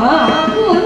啊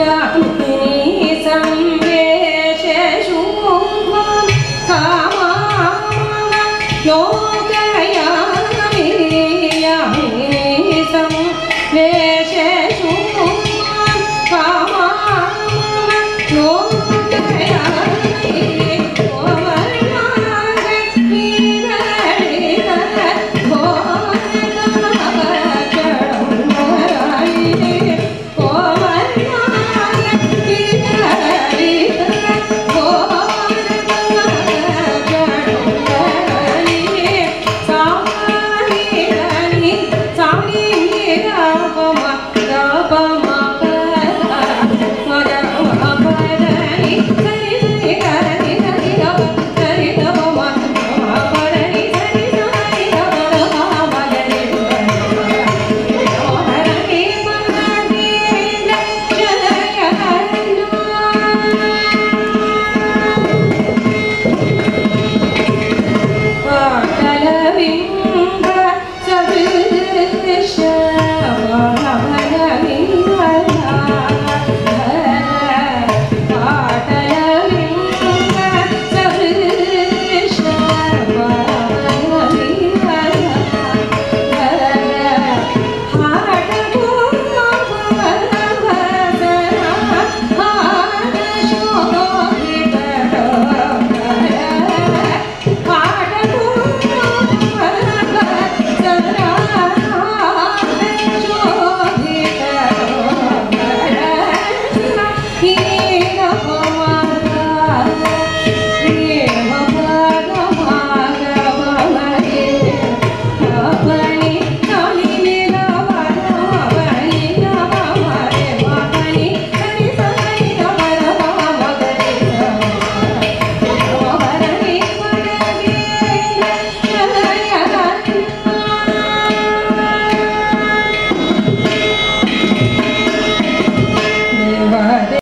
yeah.